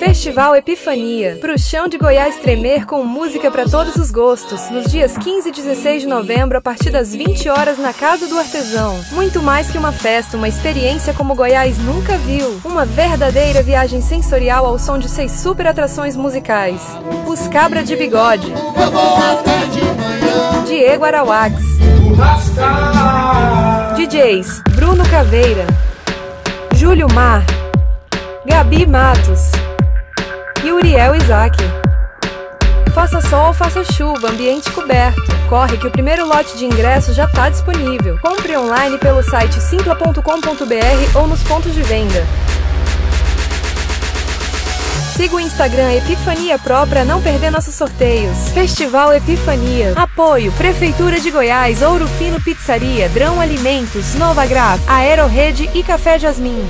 Festival Epifania. Pro chão de Goiás tremer com música para todos os gostos. Nos dias 15 e 16 de novembro, a partir das 20 horas, na Casa do Artesão. Muito mais que uma festa, uma experiência como Goiás nunca viu. Uma verdadeira viagem sensorial ao som de seis super atrações musicais. Os Cabra de Bigode. Diego Arauax. DJs Bruno Caveira. Júlio Mar. Gabi Matos Uriel Isaac. Faça sol ou faça chuva, ambiente coberto. Corre que o primeiro lote de ingressos já está disponível. Compre online pelo site simpla.com.br ou nos pontos de venda. Siga o Instagram Epifania Pro para não perder nossos sorteios. Festival Epifania. Apoio Prefeitura de Goiás, Ouro Fino Pizzaria, Drão Alimentos, Nova Graf, Aerorede e Café Jasmim.